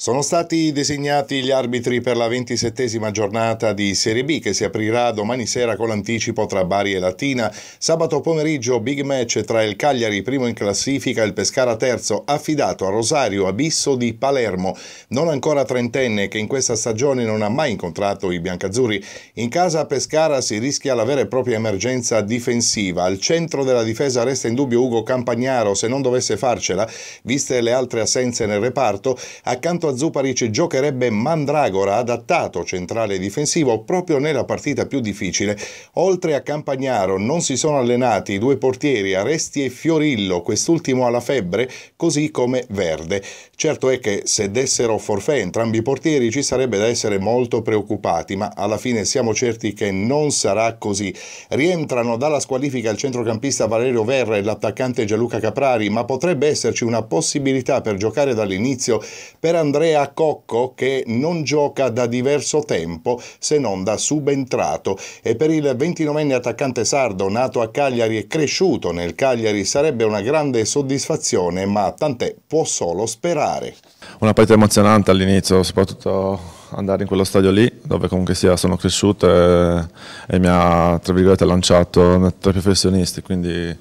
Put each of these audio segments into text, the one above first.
Sono stati designati gli arbitri per la ventisettesima giornata di Serie B che si aprirà domani sera con l'anticipo tra Bari e Latina. Sabato pomeriggio big match tra il Cagliari primo in classifica e il Pescara terzo affidato a Rosario Abisso di Palermo, non ancora trentenne che in questa stagione non ha mai incontrato i biancazzurri. In casa a Pescara si rischia la vera e propria emergenza difensiva. Al centro della difesa resta in dubbio Ugo Campagnaro se non dovesse farcela, viste le altre assenze nel reparto, accanto a Zuparic giocherebbe Mandragora, adattato centrale difensivo proprio nella partita più difficile. Oltre a Campagnaro non si sono allenati i due portieri Aresti e Fiorillo, quest'ultimo alla febbre, così come Verde. Certo è che se dessero forfè entrambi i portieri ci sarebbe da essere molto preoccupati, ma alla fine siamo certi che non sarà così. Rientrano dalla squalifica il centrocampista Valerio Verra e l'attaccante Gianluca Caprari, ma potrebbe esserci una possibilità per giocare dall'inizio per Andrea Andrea Cocco che non gioca da diverso tempo se non da subentrato e per il 29enne attaccante sardo nato a Cagliari e cresciuto nel Cagliari sarebbe una grande soddisfazione ma tant'è può solo sperare. Una partita emozionante all'inizio soprattutto andare in quello stadio lì dove comunque sia sono cresciuto e, e mi ha tra virgolette lanciato tra i professionisti quindi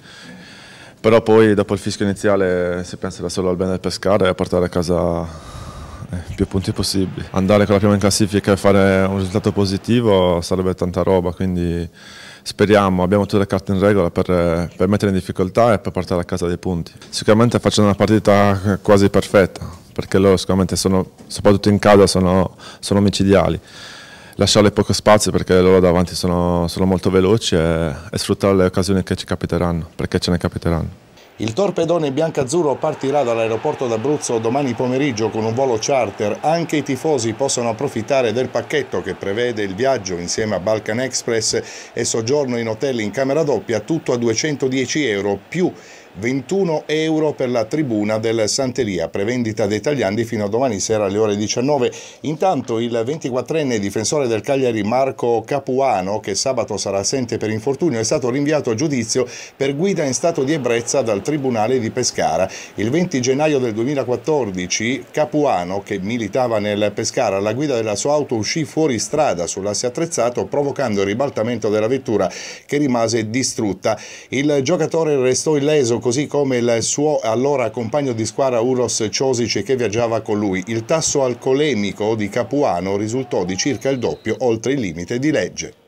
però poi dopo il fischio iniziale si pensa solo al bene del pescare e a portare a casa eh, più punti possibili. Andare con la prima in classifica e fare un risultato positivo sarebbe tanta roba, quindi speriamo, abbiamo tutte le carte in regola per, per mettere in difficoltà e per portare a casa dei punti. Sicuramente facendo una partita quasi perfetta, perché loro sicuramente sono, soprattutto in casa, sono, sono micidiali lasciarle poco spazio perché loro davanti sono, sono molto veloci e, e sfruttare le occasioni che ci capiteranno, perché ce ne capiteranno. Il torpedone biancazzurro partirà dall'aeroporto d'Abruzzo domani pomeriggio con un volo charter. Anche i tifosi possono approfittare del pacchetto che prevede il viaggio insieme a Balkan Express e soggiorno in hotel in camera doppia, tutto a 210 euro più 21 euro per la tribuna del Santeria, prevendita dei tagliandi fino a domani sera alle ore 19. Intanto il 24enne difensore del Cagliari Marco Capuano, che sabato sarà assente per infortunio, è stato rinviato a giudizio per guida in stato di ebbrezza dal Tribunale di Pescara. Il 20 gennaio del 2014 Capuano, che militava nel Pescara, alla guida della sua auto uscì fuori strada sull'asse attrezzato provocando il ribaltamento della vettura che rimase distrutta. Il giocatore restò illeso così come il suo allora compagno di squadra Uros Ciosic che viaggiava con lui. Il tasso alcolemico di Capuano risultò di circa il doppio oltre il limite di legge.